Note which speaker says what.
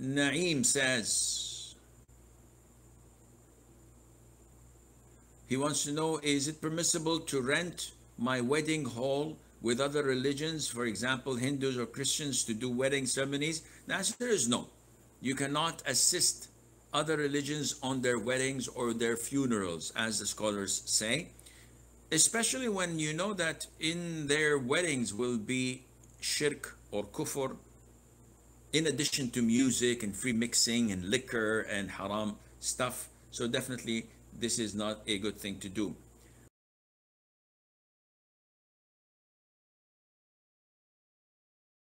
Speaker 1: Naeem says, he wants to know, is it permissible to rent my wedding hall with other religions, for example, Hindus or Christians, to do wedding ceremonies? The answer is no. You cannot assist other religions on their weddings or their funerals, as the scholars say, especially when you know that in their weddings will be shirk or kufr, in addition to music and free mixing and liquor and haram stuff. So definitely this is not a good thing to do.